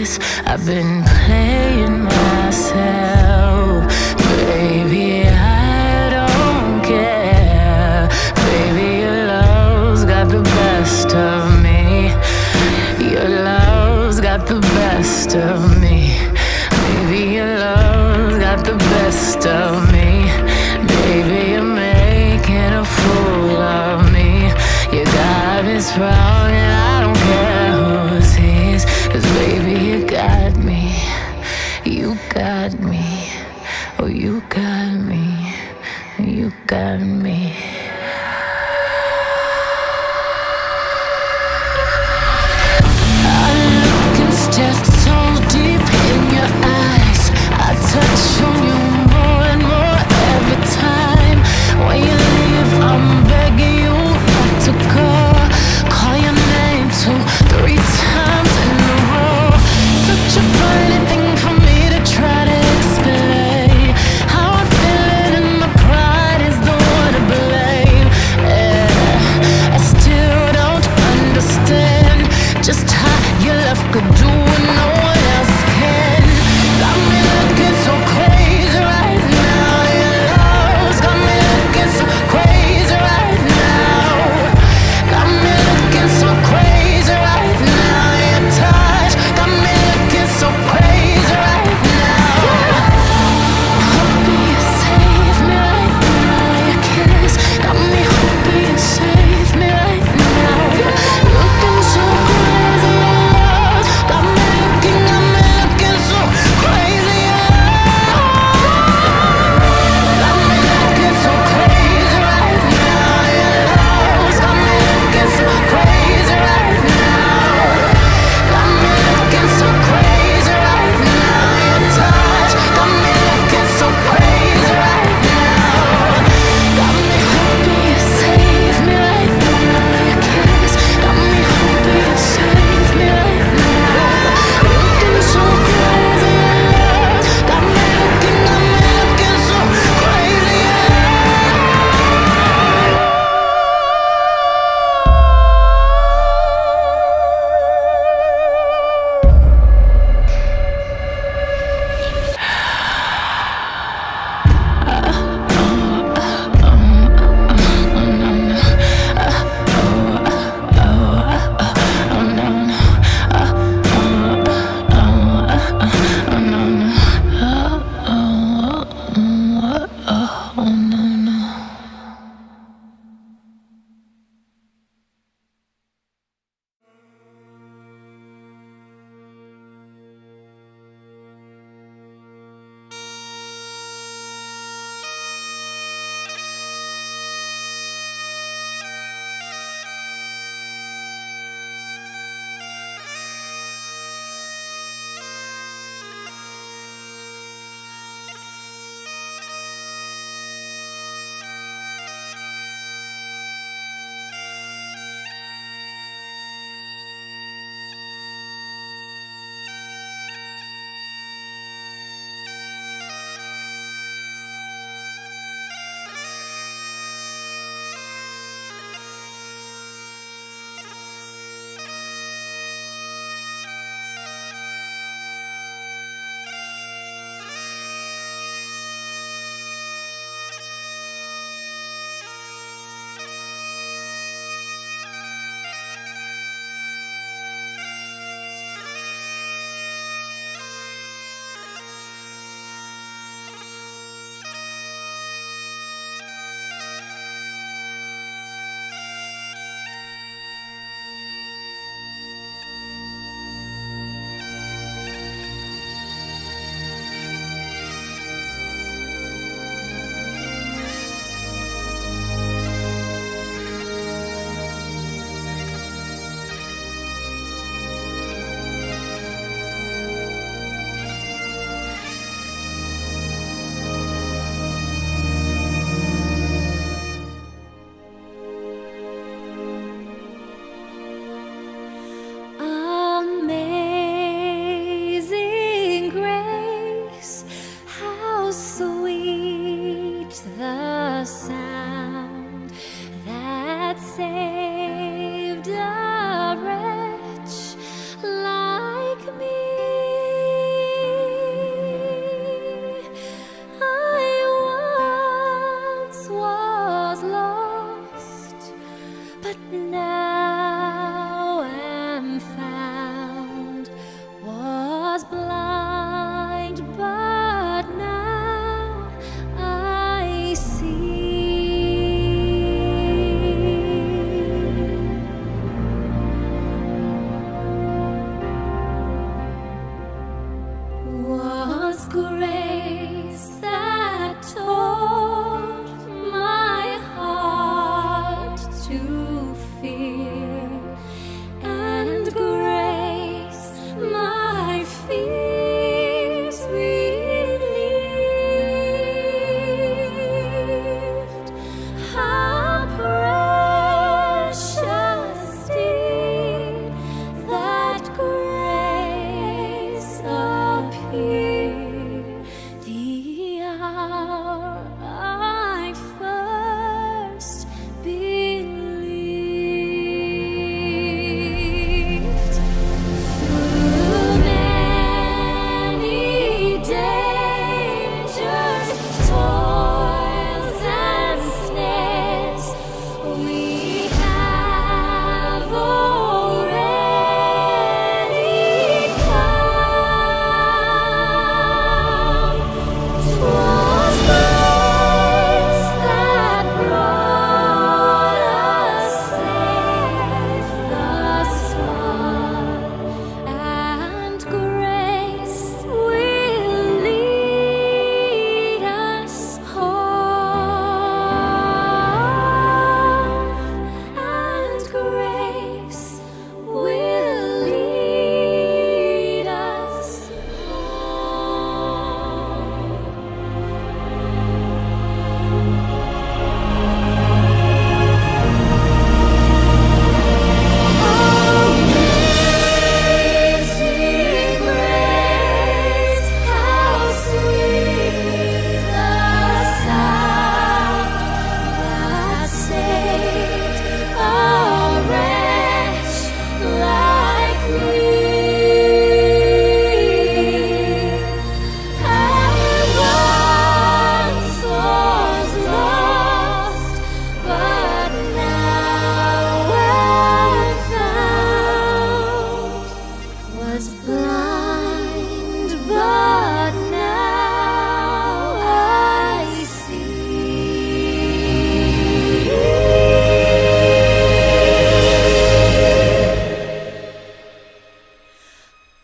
this. I've been playing myself, baby. I don't care, baby. Your love's got the best of me. Your love's got the best of me.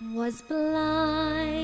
was blind.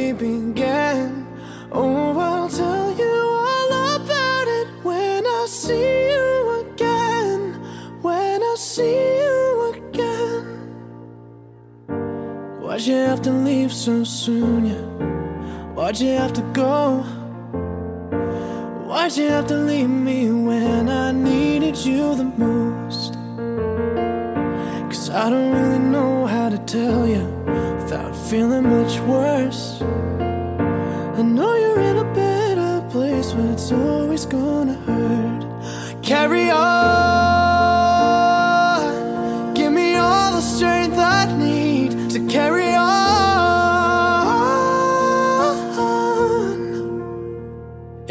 Why'd you have to leave so soon? Yeah. Why'd you have to go? Why'd you have to leave me when I needed you the most? Cause I don't really know how to tell you without feeling much worse. I know you're in a better place, but it's always gonna hurt. Carry on,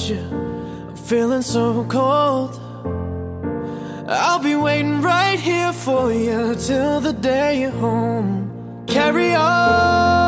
without you. I'm feeling so cold. I'll be waiting right here for you till the day you're home. Carry on.